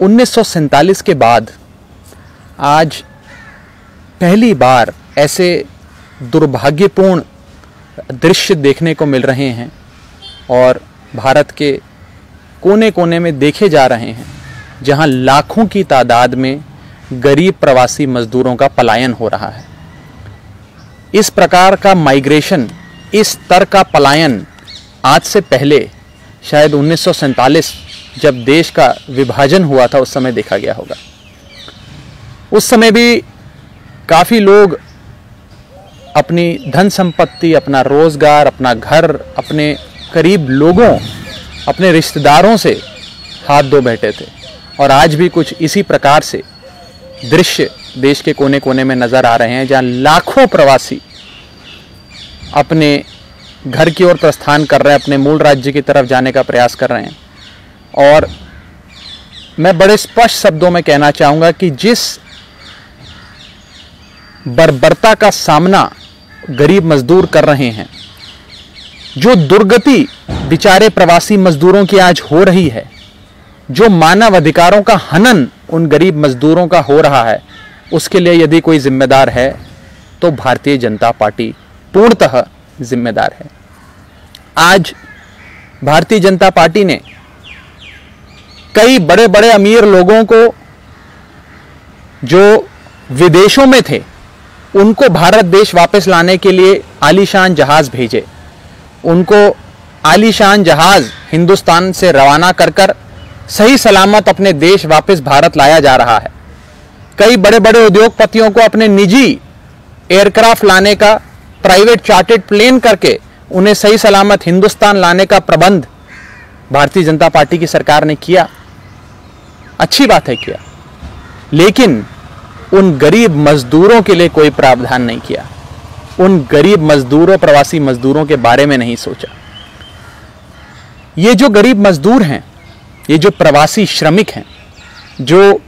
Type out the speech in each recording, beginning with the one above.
उन्नीस सौ सैंतालीस के बाद आज पहली बार ऐसे दुर्भाग्यपूर्ण दृश्य देखने को मिल रहे हैं और भारत के कोने कोने में देखे जा रहे हैं, जहाँ लाखों की तादाद में गरीब प्रवासी मजदूरों का पलायन हो रहा है। इस प्रकार का माइग्रेशन, इस स्तर का पलायन आज से पहले, शायद उन्नीस सौ सैंतालीस जब देश का विभाजन हुआ था, उस समय देखा गया होगा। उस समय भी काफ़ी लोग अपनी धन संपत्ति, अपना रोज़गार, अपना घर, अपने करीब लोगों, अपने रिश्तेदारों से हाथ धो बैठे थे। और आज भी कुछ इसी प्रकार से दृश्य देश के कोने कोने में नज़र आ रहे हैं, जहाँ लाखों प्रवासी अपने घर की ओर प्रस्थान कर रहे हैं, अपने मूल राज्य की तरफ़ जाने का प्रयास कर रहे हैं। और मैं बड़े स्पष्ट शब्दों में कहना चाहूँगा कि जिस बर्बरता का सामना गरीब मजदूर कर रहे हैं, जो दुर्गति बिचारे प्रवासी मजदूरों की आज हो रही है, जो मानव अधिकारों का हनन उन गरीब मजदूरों का हो रहा है, उसके लिए यदि कोई जिम्मेदार है तो भारतीय जनता पार्टी पूर्णतः जिम्मेदार है। आज भारतीय जनता पार्टी ने कई बड़े बड़े अमीर लोगों को जो विदेशों में थे, उनको भारत देश वापस लाने के लिए आलीशान जहाज़ भेजे। उनको आलीशान जहाज़ हिंदुस्तान से रवाना कर कर सही सलामत अपने देश वापस भारत लाया जा रहा है। कई बड़े बड़े उद्योगपतियों को अपने निजी एयरक्राफ्ट लाने का, प्राइवेट चार्टेड प्लेन करके उन्हें सही सलामत हिंदुस्तान लाने का प्रबंध भारतीय जनता पार्टी की सरकार ने किया। अच्छी बात है किया। लेकिन उन गरीब मजदूरों के लिए कोई प्रावधान नहीं किया। उन गरीब मजदूरों, प्रवासी मजदूरों के बारे में नहीं सोचा। ये जो गरीब मजदूर हैं, ये जो प्रवासी श्रमिक हैं, जो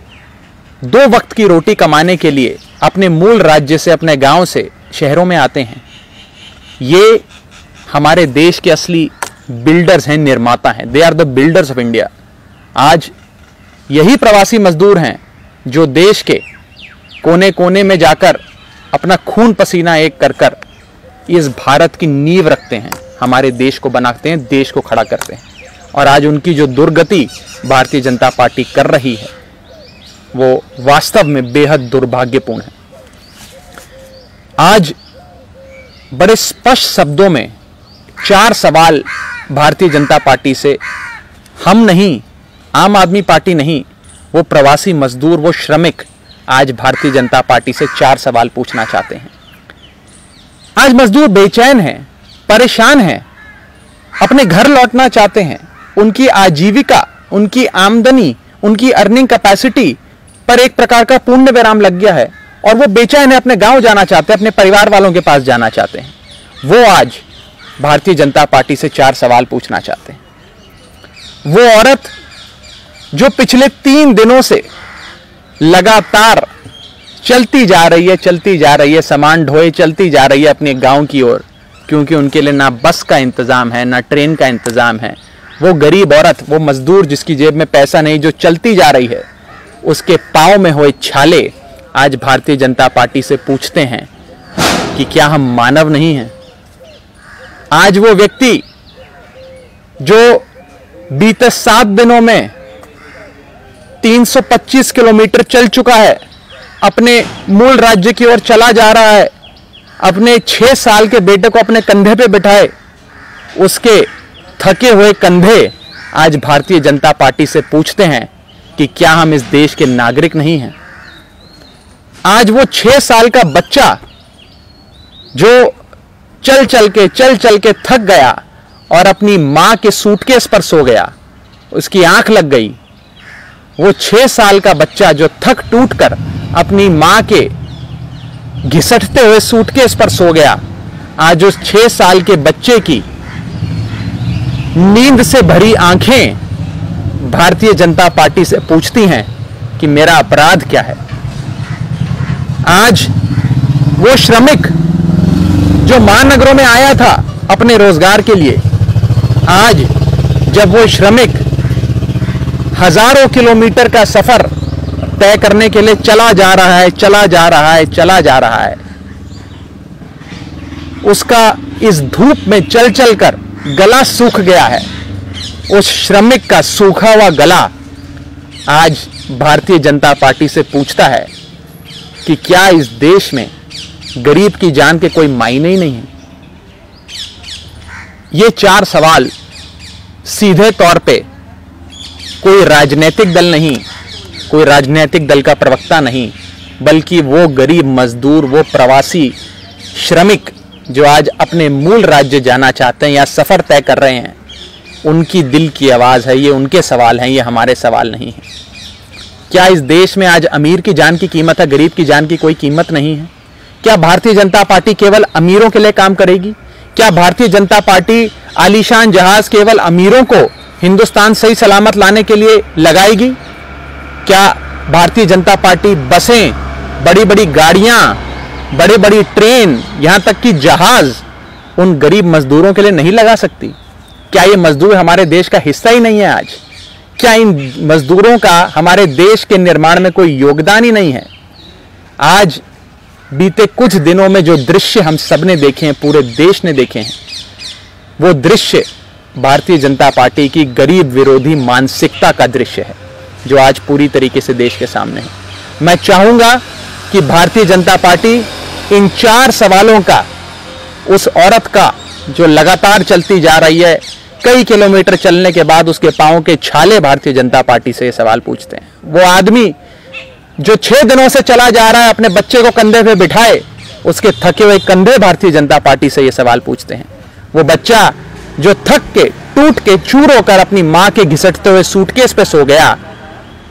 दो वक्त की रोटी कमाने के लिए अपने मूल राज्य से, अपने गाँव से शहरों में आते हैं, ये हमारे देश के असली बिल्डर्स हैं, निर्माता हैं। They are the builders of India आज यही प्रवासी मजदूर हैं जो देश के कोने कोने में जाकर अपना खून पसीना एक कर कर इस भारत की नींव रखते हैं। हमारे देश को बनाते हैं, देश को खड़ा करते हैं। और आज उनकी जो दुर्गति भारतीय जनता पार्टी कर रही है, वो वास्तव में बेहद दुर्भाग्यपूर्ण है। आज बड़े स्पष्ट शब्दों में चार सवाल भारतीय जनता पार्टी से हम नहीं आम आदमी पार्टी नहीं, वो प्रवासी मजदूर, वो श्रमिक, आज भारतीय जनता पार्टी से चार सवाल पूछना चाहते हैं। आज मजदूर बेचैन हैं, परेशान हैं, अपने घर लौटना चाहते हैं, उनकी आजीविका, उनकी आमदनी, उनकी अर्निंग कैपेसिटी पर एक प्रकार का पूर्ण विराम लग गया है और वो बेचैन है, अपने गाँव जाना चाहते हैं, अपने परिवार वालों के पास जाना चाहते हैं। वो आज भारतीय जनता पार्टी से चार सवाल पूछना चाहते हैं। वो औरत जो पिछले तीन दिनों से लगातार चलती जा रही है, चलती जा रही है, सामान ढोए, चलती जा रही है अपने गाँव की ओर, क्योंकि उनके लिए ना बस का इंतज़ाम है, ना ट्रेन का इंतज़ाम है। वो गरीब औरत, वो मजदूर जिसकी जेब में पैसा नहीं, जो चलती जा रही है, उसके पाँव में हुए छाले आज भारतीय जनता पार्टी से पूछते हैं कि क्या हम मानव नहीं हैं? आज वो व्यक्ति जो बीते सात दिनों में 325 किलोमीटर चल चुका है। अपने मूल राज्य की ओर चला जा रहा है। अपने छह साल के बेटे को अपने कंधे पे बिठाए। उसके थके हुए कंधे आज भारतीय जनता पार्टी से पूछते हैं कि क्या हम इस देश के नागरिक नहीं हैं। आज वो छह साल का बच्चा जो चल चल के, चल चल के थक गया और अपनी माँ के सूटकेस पर सो गया। उसकी आँख लग गई। वो छह साल का बच्चा जो थक टूट कर अपनी माँ के घिसटते हुए सूटकेस पर सो गया, आज उस छह साल के बच्चे की नींद से भरी आँखें भारतीय जनता पार्टी से पूछती हैं कि मेरा अपराध क्या है। आज वो श्रमिक जो महानगरों में आया था अपने रोज़गार के लिए, आज जब वो श्रमिक हज़ारों किलोमीटर का सफ़र तय करने के लिए चला जा रहा है, चला जा रहा है, चला जा रहा है। उसका इस धूप में चल चल कर गला सूख गया है। उस श्रमिक का सूखा हुआ गला आज भारतीय जनता पार्टी से पूछता है कि क्या इस देश में गरीब की जान के कोई मायने ही नहीं है? ये चार सवाल सीधे तौर पे कोई राजनीतिक दल नहीं, कोई राजनीतिक दल का प्रवक्ता नहीं, बल्कि वो गरीब मजदूर, वो प्रवासी श्रमिक जो आज अपने मूल राज्य जाना चाहते हैं या सफ़र तय कर रहे हैं, उनकी दिल की आवाज़ है, ये उनके सवाल हैं, ये हमारे सवाल नहीं हैं। क्या इस देश में आज अमीर की जान की कीमत है, गरीब की जान की कोई कीमत नहीं है? क्या भारतीय जनता पार्टी केवल अमीरों के लिए काम करेगी? क्या भारतीय जनता पार्टी आलीशान जहाज़ केवल अमीरों को हिंदुस्तान सही सलामत लाने के लिए लगाएगी? क्या भारतीय जनता पार्टी बसें बड़ी बड़ी गाड़ियाँ बड़ी बड़ी ट्रेन, यहाँ तक कि जहाज़, उन गरीब मजदूरों के लिए नहीं लगा सकती? क्या ये मजदूर हमारे देश का हिस्सा ही नहीं है आज? क्या इन मजदूरों का हमारे देश के निर्माण में कोई योगदान ही नहीं है? आज बीते कुछ दिनों में जो दृश्य हम सबने देखे हैं, पूरे देश ने देखे हैं, वो दृश्य भारतीय जनता पार्टी की गरीब विरोधी मानसिकता का दृश्य है, जो आज पूरी तरीके से देश के सामने है। मैं चाहूँगा कि भारतीय जनता पार्टी इन चार सवालों का, उस औरत का, जो लगातार चलती जा रही है, कई किलोमीटर चलने के बाद उसके पाँव के छाले भारतीय जनता पार्टी से ये सवाल पूछते हैं। वो आदमी जो छह दिनों से चला जा रहा है, अपने बच्चे को कंधे पे बिठाए, उसके थके हुए कंधे भारतीय जनता पार्टी से ये सवाल पूछते हैं। वो बच्चा जो थक के, टूट के, चूर होकर अपनी माँ के घिसटते हुए सूटकेस पे सो गया।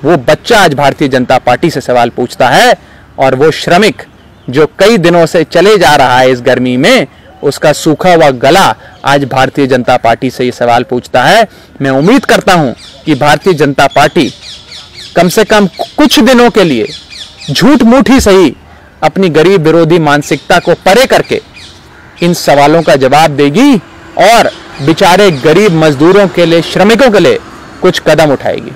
वो बच्चा आज भारतीय जनता पार्टी से सवाल पूछता है और वो श्रमिक जो कई दिनों से चले जा रहा है इस गर्मी में, उसका सूखा हुआ गला आज भारतीय जनता पार्टी से ये सवाल पूछता है। मैं उम्मीद करता हूँ कि भारतीय जनता पार्टी कम से कम कुछ दिनों के लिए झूठ मूठ ही सही अपनी गरीब विरोधी मानसिकता को परे करके इन सवालों का जवाब देगी और बेचारे गरीब मजदूरों के लिए श्रमिकों के लिए कुछ कदम उठाएगी।